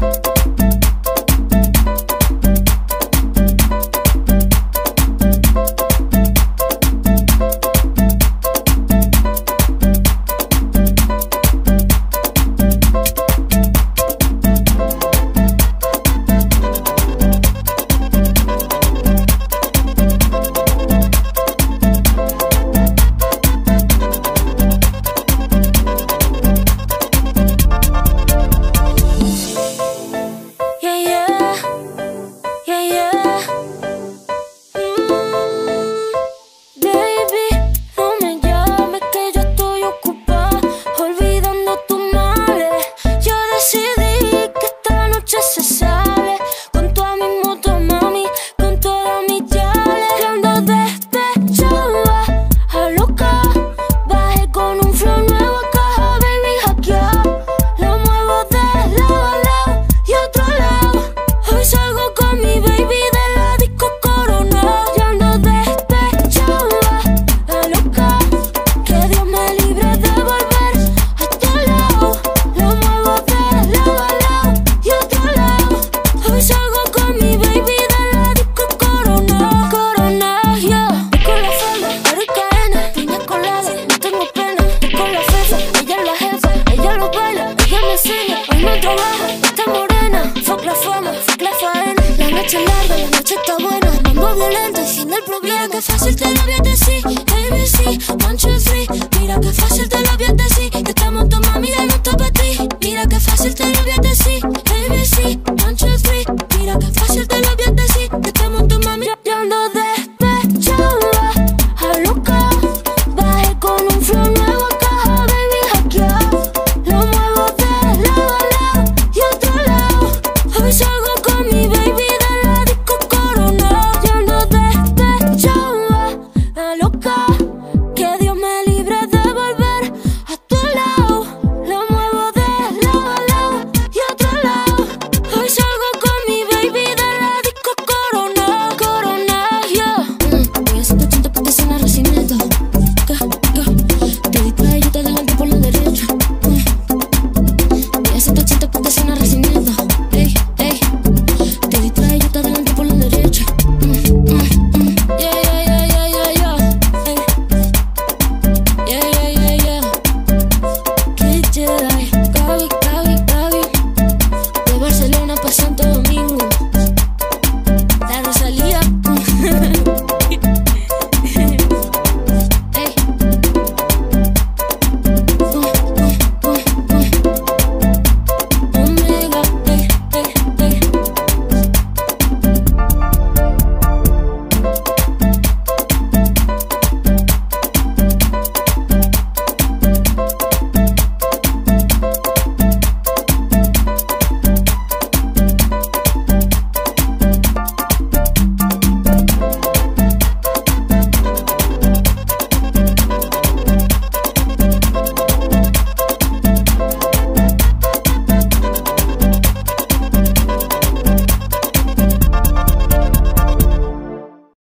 Thank violento y sin el problema. Mira que fácil te lo voy a decir, ABC, one, two, three. Mira que fácil te lo voy a decir. Ese tochito porque suena recién